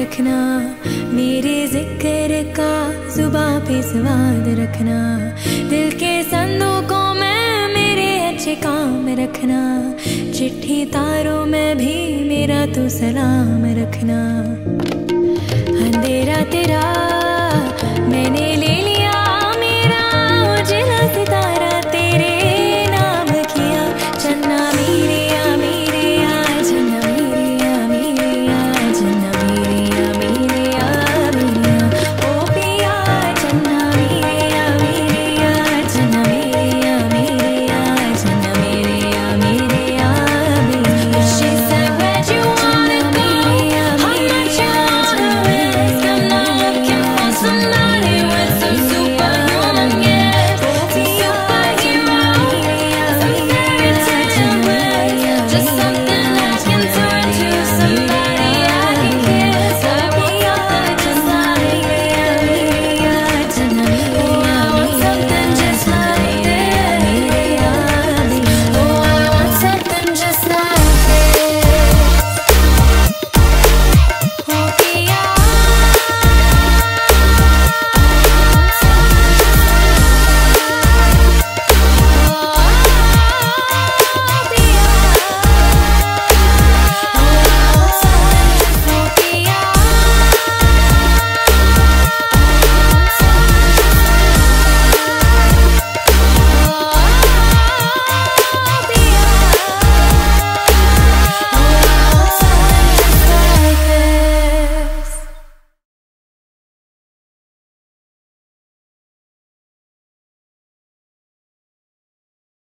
रखना, मेरे ज़िक्र का जुबा पे स्वाद रखना। दिल के संदूकों में मेरे अच्छे काम रखना। चिट्ठी तारों में भी मेरा तू सलाम रखना। अंधेरा तेरा